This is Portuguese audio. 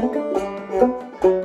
Música